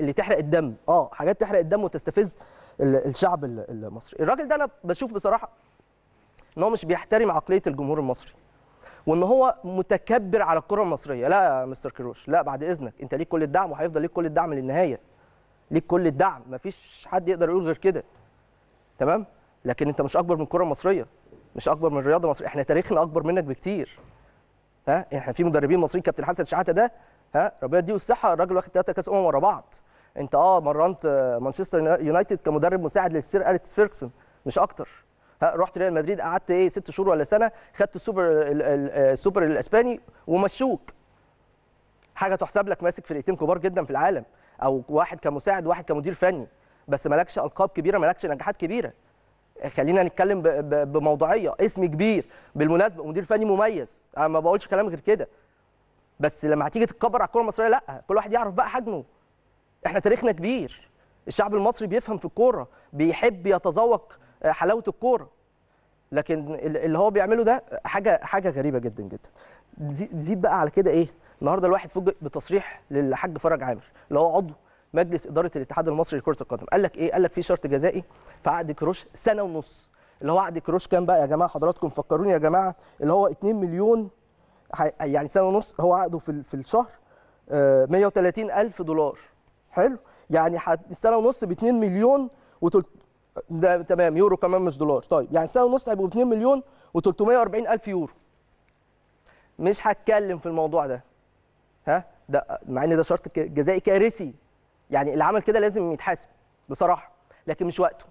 اللي تحرق الدم. آه حاجات تحرق الدم وتستفز ال- الشعب ال- المصري. الراجل ده أنا بشوف بصراحة إن هو مش بيحترم عقلية الجمهور المصري وإن هو متكبر على الكرة المصرية. لا يا مستر كروش لا بعد إذنك. أنت ليك كل الدعم وهيفضل ليك كل الدعم للنهاية. ليك كل الدعم. مفيش حد يقدر يقول غير كده. تمام؟ لكن أنت مش أكبر من الكره المصريه مش أكبر من الرياضه المصريه إحنا تاريخنا أكبر منك بكتير. ها؟ إحنا في مدربين مصريين كابتن حسن شحاتة ده ها؟ ربنا يديه الصحة. الراجل واخد ثلاثة كأس أمم ورا بعض. انت آه مرنت آه، مانشستر يونايتد كمدرب مساعد للسير أليكس فيركسون مش أكتر. رحت ريال مدريد قعدت إيه ست شهور ولا سنة خدت السوبر ال- ال- السوبر الإسباني ومشوك. حاجة تحسب لك ماسك فرقتين كبار جدا في العالم. أو واحد كمساعد وواحد كمدير فني. بس مالكش ألقاب كبيرة مالكش نجاحات كبيرة. خلينا نتكلم بموضوعية. اسم كبير بالمناسبة مدير فني مميز. أنا ما بقولش كلام غير كده. بس لما هتيجي تتكبر على الكرة المصرية لأ كل واحد يعرف بقى حجمه. إحنا تاريخنا كبير. الشعب المصري بيفهم في الكورة بيحب يتذوق آه، حلاوة الكورة. لكن ال- اللي هو بيعمله ده حاجة حاجة غريبة جدا جدا. زي- زيد بقى على كده إيه؟ النهارده الواحد فوجئ بتصريح للحاج فرج عامر اللي هو عضو مجلس إدارة الاتحاد المصري لكرة القدم. قال لك إيه؟ قال لك في شرط جزائي في عقد كروش سنة ونص. اللي هو عقد كروش كام بقى يا جماعة؟ حضراتكم فكروني يا جماعة. اللي هو 2 مليون يعني سنة ونص هو عقده في في الشهر آه، 130 ألف دولار. حلو. يعني السنة ونص ب 2 مليون وتل... ده تمام يورو كمان مش دولار. طيب يعني سنه ونص هيبقوا 2 مليون و340 ألف يورو. مش هتكلم في الموضوع ده. ها؟ ده مع إن ده شرط جزائي كارثي. يعني اللي عمل كده لازم يتحاسب بصراحة. لكن مش وقته.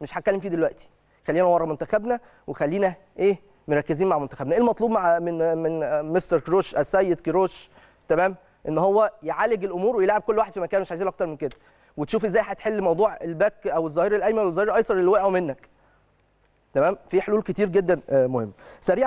مش هتكلم فيه دلوقتي. خلينا ورا منتخبنا وخلينا إيه مركزين مع منتخبنا. إيه المطلوب مع من من مستر كروش السيد كروش؟ تمام؟ إن هو يعالج الأمور ويلعب كل واحد في مكانه مش عايزين أكتر من كده. وتشوف إزاي هتحل موضوع ال back أو الظهير الأيمن والظهير الأيسر اللي وقعوا منك. تمام؟ في حلول كتير جدا آه، مهمه سريع